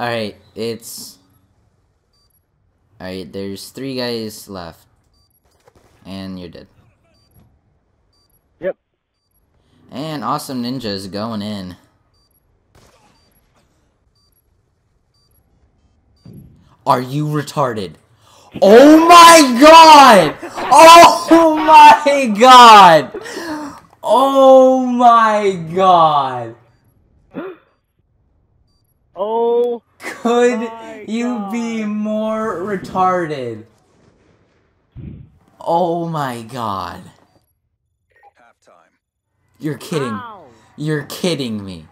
Alright, it's... Alright, there's three guys left. And you're dead. Yep. And Awesome Ninja is going in. Are you retarded? Oh my god! Oh my god! Oh my god! Oh, Could My you be more retarded? Oh my god. Halftime. You're kidding. ow. You're kidding me.